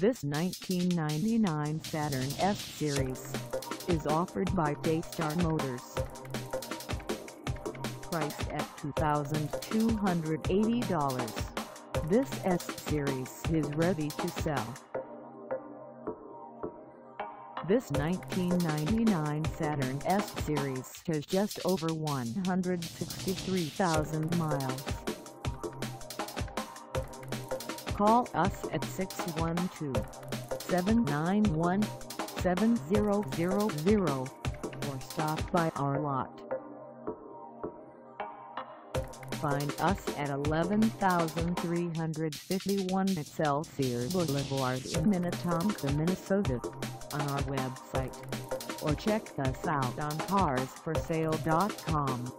This 1999 Saturn S-Series is offered by Daystarr Motors. Priced at $2,280, this S-Series is ready to sell. This 1999 Saturn S-Series has just over 163,000 miles. Call us at 612-791-7000 or stop by our lot. Find us at 11351 Excelsior Boulevard in Minnetonka, Minnesota on our website or check us out on carsforsale.com.